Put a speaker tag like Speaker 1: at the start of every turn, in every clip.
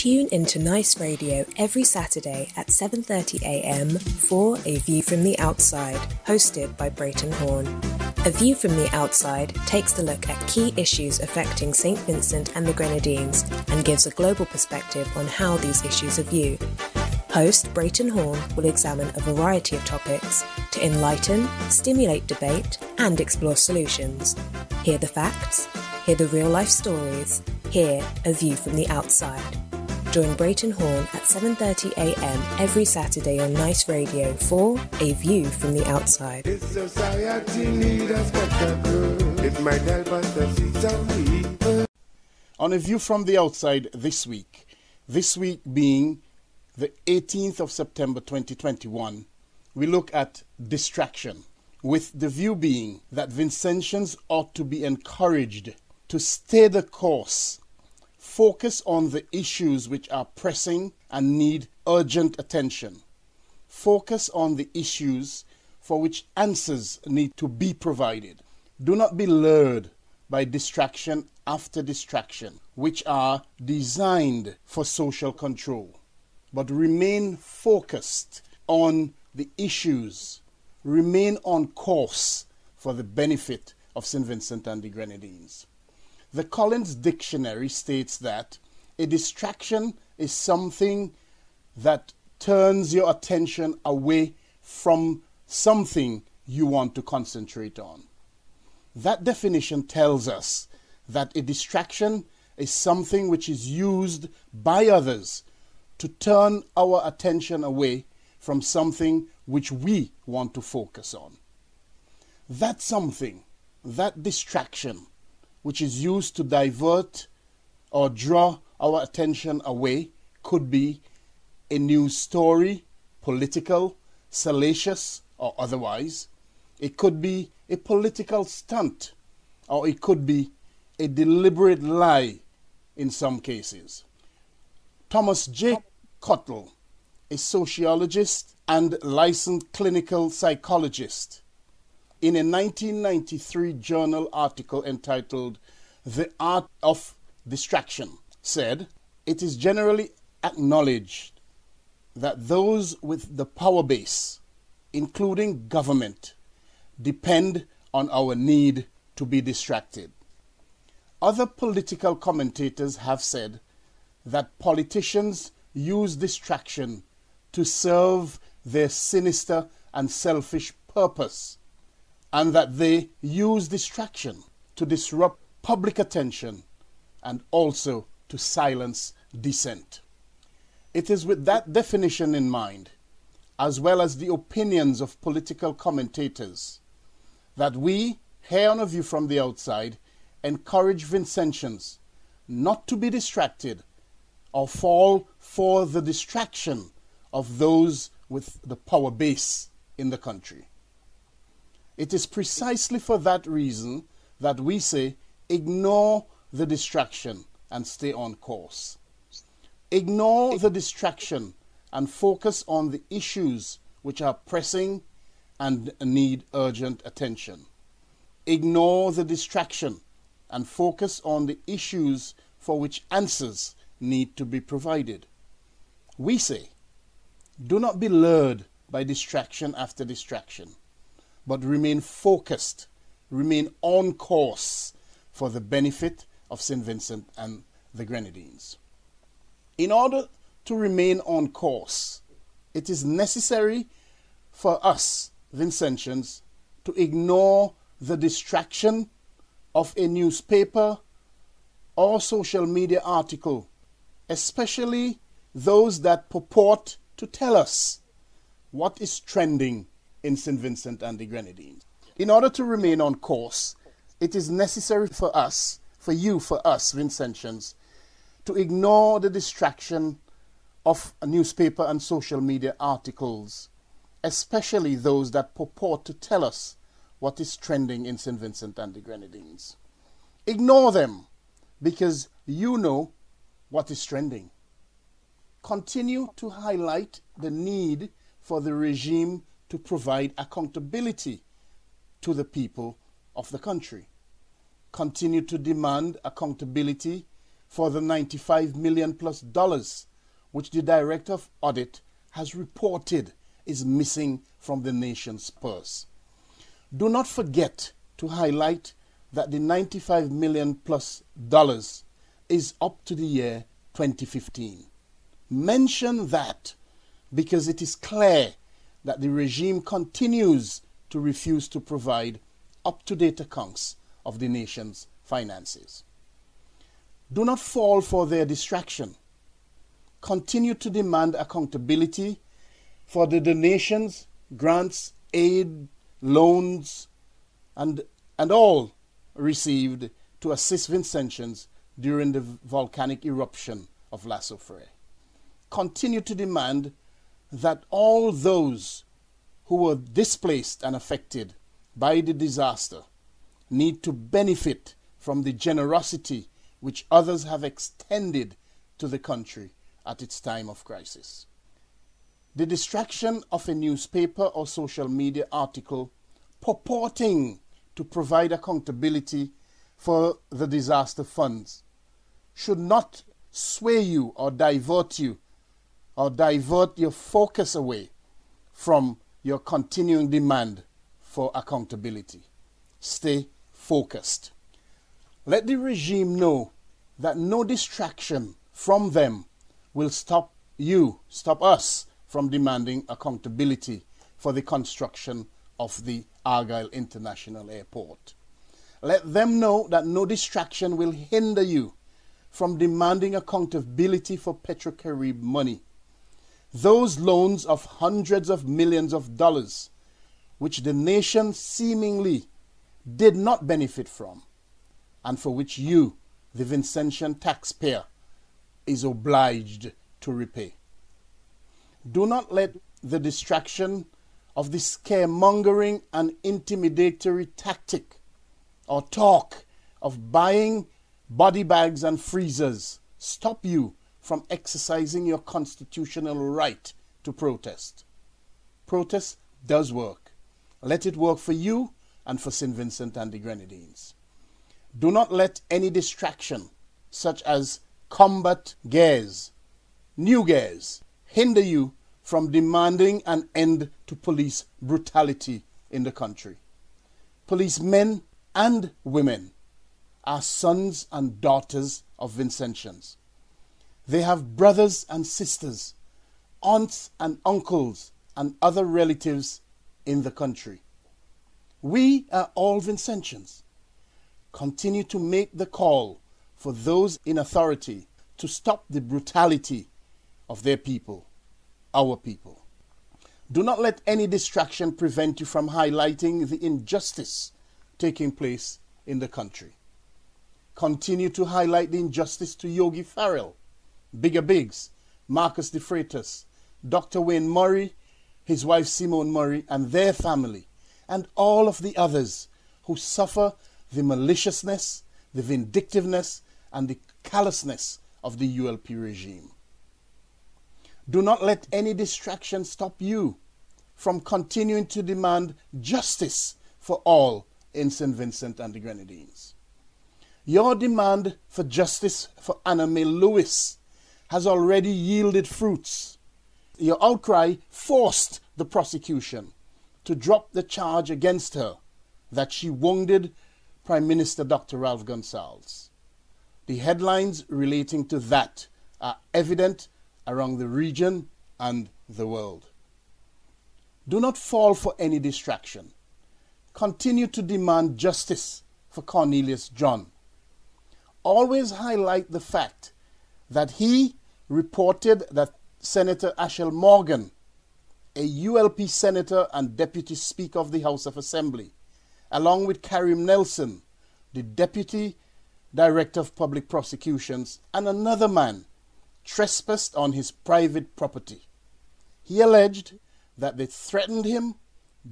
Speaker 1: Tune into Nice Radio every Saturday at 7:30 a.m. for A View from the Outside, hosted by Brereton Horne. A View from the Outside takes a look at key issues affecting St Vincent and the Grenadines and gives a global perspective on how these issues are viewed. Host Brereton Horne will examine a variety of topics to enlighten, stimulate debate, and explore solutions. Hear the facts, hear the real life stories, hear a view from the outside. Join Brereton Horne at 7:30 a.m. every Saturday on Nice Radio for A View from the Outside.
Speaker 2: This society need a. It might help us to see some.
Speaker 3: On A View from the Outside this week, this week being the 18th of September 2021, we look at distraction, with the view being that Vincentians ought to be encouraged to stay the course, focus on the issues which are pressing and need urgent attention, focus on the issues for which answers need to be provided. Do not be lured by distraction after distraction, which are designed for social control but remain focused on the issues, remain on course for the benefit of St. Vincent and the Grenadines. The Collins Dictionary states that a distraction is something that turns your attention away from something you want to concentrate on. That definition tells us that a distraction is something which is used by others to turn our attention away from something which we want to focus on. That something, that distraction, which is used to divert or draw our attention away, could be a news story, political, salacious, or otherwise. It could be a political stunt, or it could be a deliberate lie in some cases. Thomas J. Cottle, a sociologist and licensed clinical psychologist, in a 1993 journal article entitled The Art of Distraction, said, It is generally acknowledged that those with the power base, including government, depend on our need to be distracted. Other political commentators have said that politicians use distraction to serve their sinister and selfish purpose, and that they use distraction to disrupt public attention and also to silence dissent. It is with that definition in mind, as well as the opinions of political commentators, that we, here on a view from the outside, encourage Vincentians not to be distracted or fall for the distraction of those with the power base in the country. It is precisely for that reason that we say ignore the distraction and stay on course. Ignore the distraction and focus on the issues which are pressing and need urgent attention. Ignore the distraction and focus on the issues for which answers need to be provided. We say, do not be lured by distraction after distraction, but remain focused, remain on course for the benefit of St. Vincent and the Grenadines. In order to remain on course, it is necessary for us, Vincentians, to ignore the distraction of a newspaper or social media article especially those that purport to tell us what is trending in St. Vincent and the Grenadines. In order to remain on course, it is necessary for us, for you, for us, Vincentians, to ignore the distraction of newspaper and social media articles, especially those that purport to tell us what is trending in St. Vincent and the Grenadines. Ignore them because you know what is trending. Continue to highlight the need for the regime to provide accountability to the people of the country. Continue to demand accountability for the 95 million plus dollars which the Director of Audit has reported is missing from the nation's purse. Do not forget to highlight that the 95 million plus dollars is up to the year 2015. Mention that because it is clear that the regime continues to refuse to provide up to date accounts of the nation's finances. Do not fall for their distraction. Continue to demand accountability for the donations, grants, aid, loans, and, and all received to assist Vincentians during the volcanic eruption of La Soufrière. Continue to demand that all those who were displaced and affected by the disaster need to benefit from the generosity which others have extended to the country at its time of crisis. The distraction of a newspaper or social media article purporting to provide accountability for the disaster funds should not sway you or divert you or divert your focus away from your continuing demand for accountability. Stay focused. Let the regime know that no distraction from them will stop you, stop us from demanding accountability for the construction of the Argyle International Airport. Let them know that no distraction will hinder you from demanding accountability for PetroCaribe money. Those loans of hundreds of millions of dollars, which the nation seemingly did not benefit from, and for which you, the Vincentian taxpayer, is obliged to repay. Do not let the distraction of the scaremongering and intimidatory tactic or talk of buying body bags and freezers stop you from exercising your constitutional right to protest. Protest does work. Let it work for you and for St. Vincent and the Grenadines. Do not let any distraction, such as combat gears, new gears, hinder you from demanding an end to police brutality in the country. Policemen and women are sons and daughters of Vincentians. They have brothers and sisters, aunts and uncles, and other relatives in the country. We are all Vincentians. Continue to make the call for those in authority to stop the brutality of their people, our people. Do not let any distraction prevent you from highlighting the injustice taking place in the country. Continue to highlight the injustice to Yogi Farrell, Bigger Biggs, Marcus De Freitas, Dr. Wayne Murray, his wife Simone Murray, and their family, and all of the others who suffer the maliciousness, the vindictiveness, and the callousness of the ULP regime. Do not let any distraction stop you from continuing to demand justice for all in St. Vincent and the Grenadines. Your demand for justice for Anna Mae Lewis has already yielded fruits. Your outcry forced the prosecution to drop the charge against her that she wounded Prime Minister Dr. Ralph Gonsalves. The headlines relating to that are evident around the region and the world. Do not fall for any distraction. Continue to demand justice for Cornelius John. Always highlight the fact that he reported that Senator Ashelle Morgan, a ULP senator and deputy speaker of the House of Assembly, along with Karim Nelson, the deputy director of public prosecutions, and another man trespassed on his private property. He alleged that they threatened him,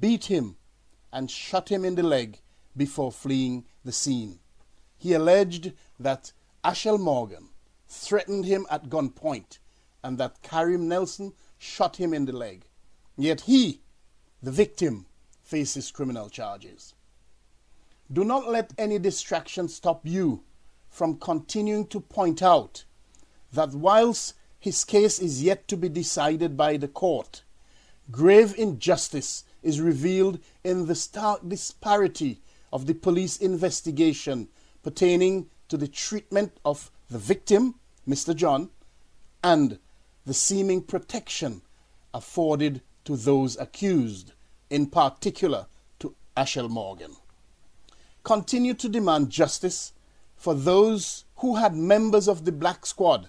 Speaker 3: beat him, and shot him in the leg before fleeing the scene. He alleged that Ashelle Morgan threatened him at gunpoint and that Karim Nelson shot him in the leg. Yet he, the victim, faces criminal charges. Do not let any distraction stop you from continuing to point out that whilst his case is yet to be decided by the court, grave injustice is revealed in the stark disparity of the police investigation pertaining to the treatment of the victim, Mr. John, and the seeming protection afforded to those accused, in particular to Ashelle Morgan. Continue to demand justice for those who had members of the Black Squad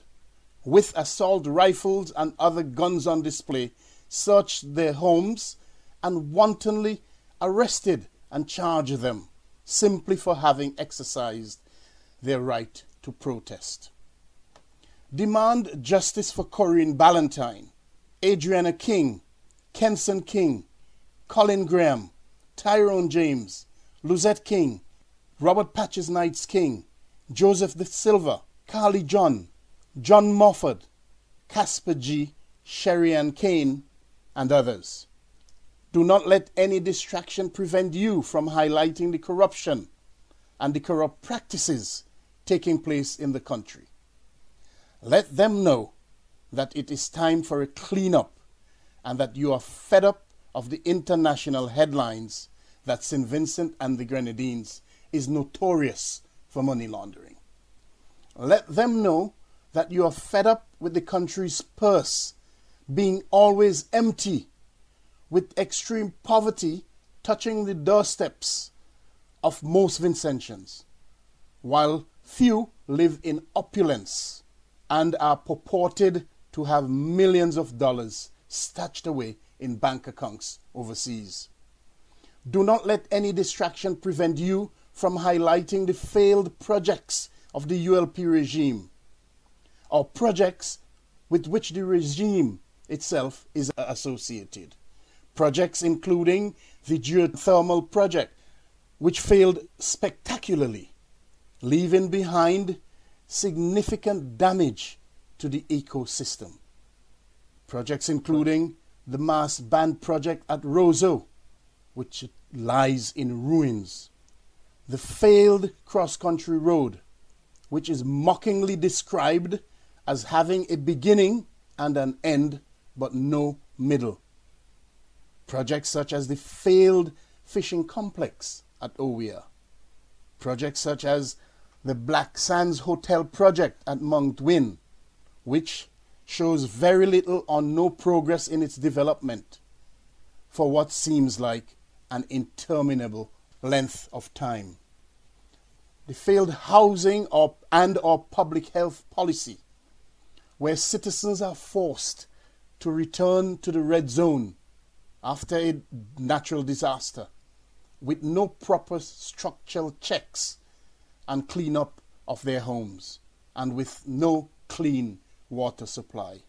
Speaker 3: with assault rifles and other guns on display searched their homes and wantonly arrested and charged them simply for having exercised their right to protest. Demand justice for Corinne Ballantyne, Adriana King, Kenson King, Colin Graham, Tyrone James, Luzette King, Robert Patches Knights King, Joseph De Silva, Carly John, John Mofford, Casper G., Sherry Ann Kane, and others. Do not let any distraction prevent you from highlighting the corruption and the corrupt practices taking place in the country. Let them know that it is time for a cleanup and that you are fed up of the international headlines that St. Vincent and the Grenadines is notorious for money laundering. Let them know that you are fed up with the country's purse being always empty, with extreme poverty touching the doorsteps of most Vincentians, while few live in opulence and are purported to have millions of dollars stashed away in bank accounts overseas. Do not let any distraction prevent you from highlighting the failed projects of the ULP regime or projects with which the regime itself is associated. Projects including the geothermal project, which failed spectacularly, leaving behind significant damage to the ecosystem. Projects including the mass band project at Roseau, which lies in ruins. The failed cross country road, which is mockingly described as having a beginning and an end, but no middle. Projects such as the failed fishing complex at Owia. Projects such as the Black Sands Hotel project at Mount Wynne, which shows very little or no progress in its development for what seems like an interminable length of time. The failed housing or, and or public health policy where citizens are forced to return to the red zone after a natural disaster with no proper structural checks and cleanup of their homes and with no clean water supply.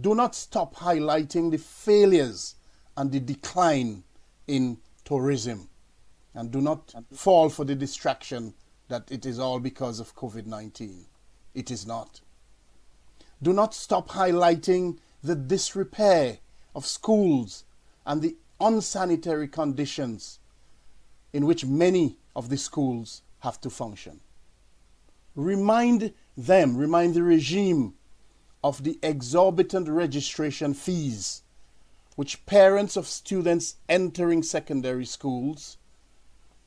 Speaker 3: Do not stop highlighting the failures and the decline in tourism and do not fall for the distraction that it is all because of COVID 19. It is not. Do not stop highlighting the disrepair of schools and the unsanitary conditions in which many of the schools have to function. Remind them, remind the regime of the exorbitant registration fees which parents of students entering secondary schools,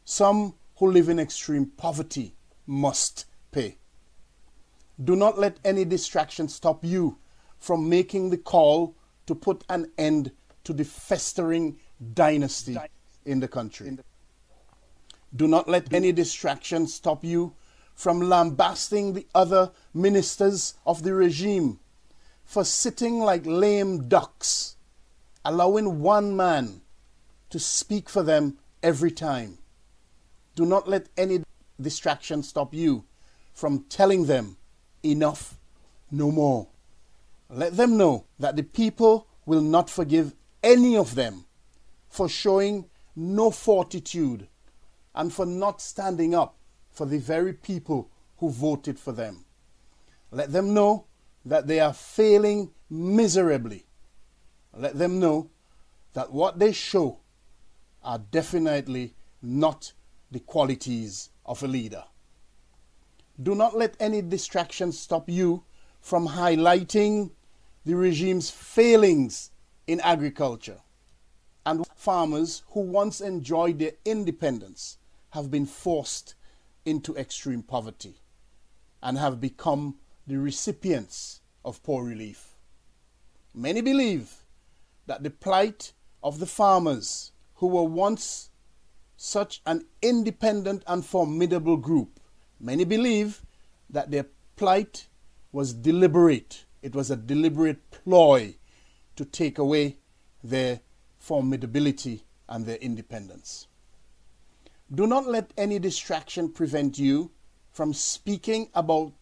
Speaker 3: some who live in extreme poverty, must pay. Do not let any distraction stop you from making the call to put an end to the festering dynasty in the country. Do not let any distraction stop you from lambasting the other ministers of the regime for sitting like lame ducks, allowing one man to speak for them every time. Do not let any distraction stop you from telling them enough, no more. Let them know that the people will not forgive any of them for showing no fortitude and for not standing up for the very people who voted for them. Let them know that they are failing miserably. Let them know that what they show are definitely not the qualities of a leader. Do not let any distraction stop you from highlighting the regime's failings in agriculture. And farmers who once enjoyed their independence have been forced into extreme poverty and have become the recipients of poor relief. Many believe that the plight of the farmers who were once such an independent and formidable group, many believe that their plight was deliberate. It was a deliberate ploy to take away their formidability and their independence. Do not let any distraction prevent you from speaking about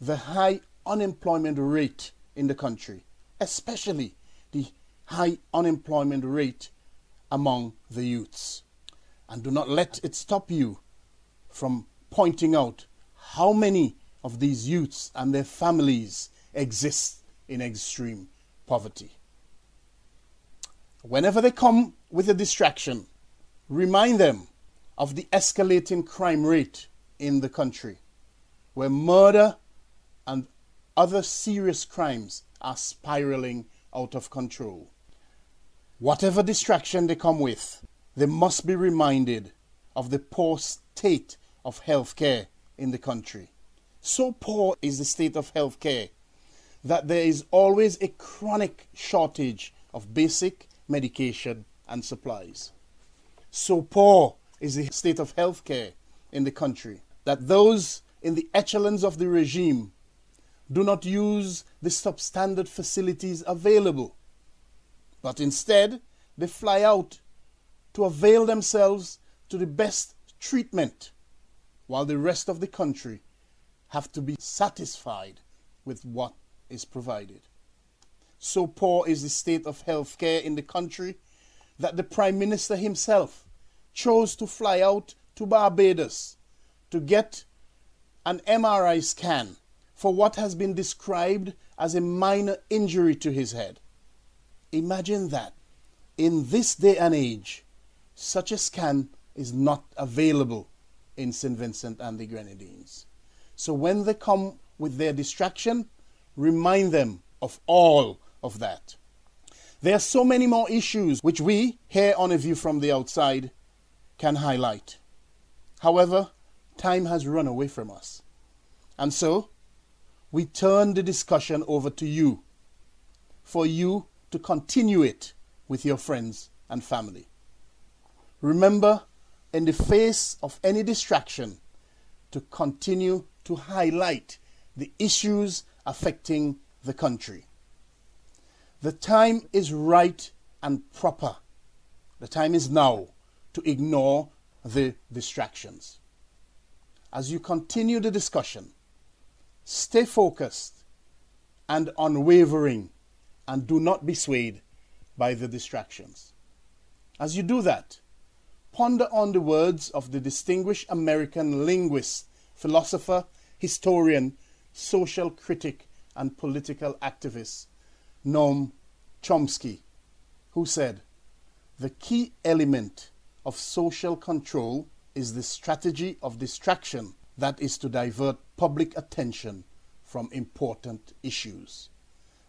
Speaker 3: the high unemployment rate in the country, especially the high unemployment rate among the youths. And do not let it stop you from pointing out how many of these youths and their families exist in extreme poverty. Whenever they come with a distraction, remind them of the escalating crime rate in the country, where murder and other serious crimes are spiraling out of control. Whatever distraction they come with, they must be reminded of the poor state of healthcare in the country. So poor is the state of healthcare that there is always a chronic shortage of basic medication and supplies. So poor is the state of healthcare in the country that those in the echelons of the regime do not use the substandard facilities available, but instead they fly out to avail themselves to the best treatment, while the rest of the country have to be satisfied with what is provided. So poor is the state of health care in the country that the Prime Minister himself chose to fly out to Barbados to get an MRI scan for what has been described as a minor injury to his head. Imagine that. In this day and age, such a scan is not available in St. Vincent and the Grenadines. So when they come with their distraction, remind them of all of that. There are so many more issues which we, here on A View from the Outside, can highlight. However, time has run away from us. And so, we turn the discussion over to you for you to continue it with your friends and family. Remember, in the face of any distraction, to continue to highlight the issues affecting the country. The time is right and proper. The time is now to ignore the distractions. As you continue the discussion, Stay focused and unwavering and do not be swayed by the distractions. As you do that, ponder on the words of the distinguished American linguist, philosopher, historian, social critic, and political activist, Noam Chomsky, who said, The key element of social control is the strategy of distraction that is to divert public attention from important issues.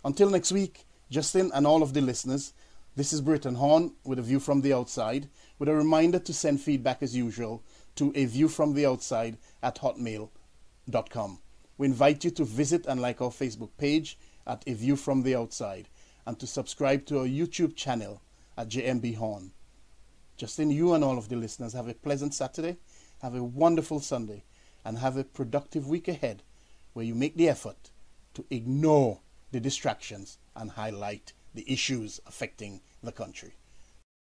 Speaker 3: Until next week, Justin and all of the listeners, this is Brereton Horne with a view from the outside, with a reminder to send feedback as usual to a view from the outside at hotmail.com. We invite you to visit and like our Facebook page at A View from the Outside and to subscribe to our YouTube channel at JMB Horn. Justin, you and all of the listeners have a pleasant Saturday. Have a wonderful Sunday and have a productive week ahead where you make the effort to ignore the distractions and highlight the issues affecting the country.